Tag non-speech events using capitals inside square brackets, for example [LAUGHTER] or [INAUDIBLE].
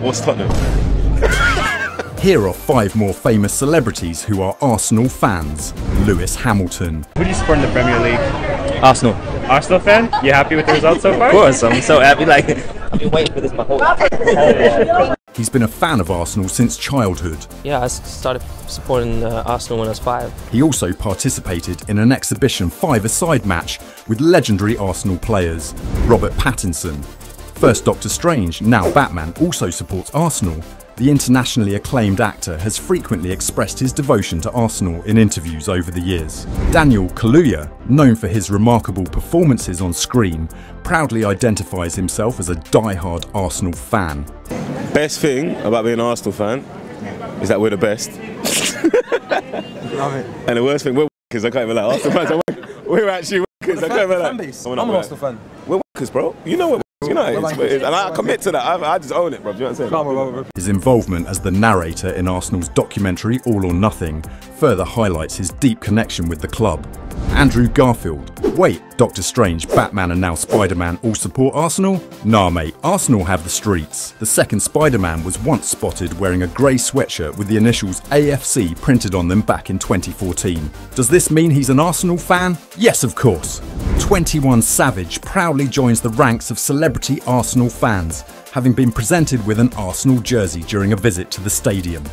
What's Tottenham? Here are five more famous celebrities who are Arsenal fans. Lewis Hamilton, Who do you support in the Premier League? Arsenal. Arsenal fan? You happy with the results so [LAUGHS] far? Of course, I'm so happy. Like, I've been waiting for this my whole life. he's been a fan of Arsenal since childhood. Yeah, I started supporting uh, Arsenal when I was five. He also participated in an exhibition five-a-side match with legendary Arsenal players. Robert Pattinson, first Doctor Strange, now Batman, also supports Arsenal. The internationally acclaimed actor has frequently expressed his devotion to Arsenal in interviews over the years. Daniel Kaluuya, known for his remarkable performances on screen, proudly identifies himself as a die-hard Arsenal fan. Best thing about being an Arsenal fan is that we're the best. Love it. And the worst thing, we're because I can't even like Arsenal fans. We're actually because I can't even like. Fan base. I'm an Arsenal fan. We're workers, bro. You know what? You know, it's, it's, and I commit to that. I, I just own it, bro. Do you know what I'm saying? Come on, bro, bro. His involvement as the narrator in Arsenal's documentary All or Nothing further highlights his deep connection with the club. Andrew Garfield. Wait, Doctor Strange, Batman, and now Spider Man all support Arsenal? Nah, mate, Arsenal have the streets. The second Spider Man was once spotted wearing a grey sweatshirt with the initials AFC printed on them back in 2014. Does this mean he's an Arsenal fan? Yes, of course. 21 Savage proudly joins the ranks of celebrity Arsenal fans, having been presented with an Arsenal jersey during a visit to the stadium.